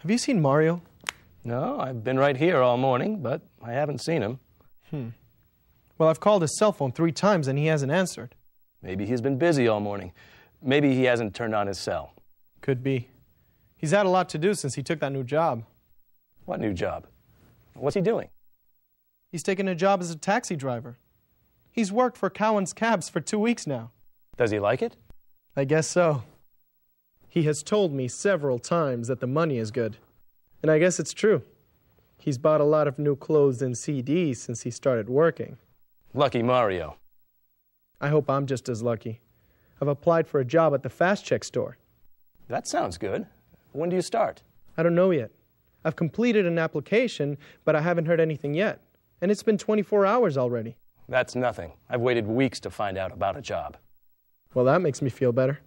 Have you seen Mario? No, I've been right here all morning, but I haven't seen him. Hmm. Well, I've called his cell phone three times and he hasn't answered. Maybe he's been busy all morning. Maybe he hasn't turned on his cell. Could be. He's had a lot to do since he took that new job. What new job? What's he doing? He's taken a job as a taxi driver. He's worked for Cowan's Cabs for two weeks now. Does he like it? I guess so. He has told me several times that the money is good. And I guess it's true. He's bought a lot of new clothes and CDs since he started working. Lucky Mario. I hope I'm just as lucky. I've applied for a job at the Fast Check store. That sounds good. When do you start? I don't know yet. I've completed an application, but I haven't heard anything yet. And it's been 24 hours already. That's nothing. I've waited weeks to find out about a job. Well, that makes me feel better.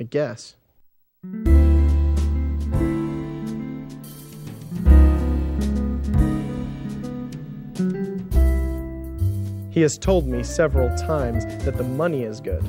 I guess. He has told me several times that the money is good.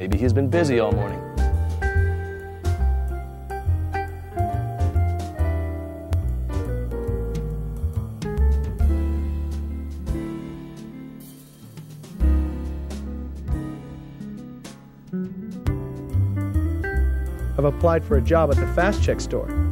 Maybe he's been busy all morning. I've applied for a job at the Fast Check store.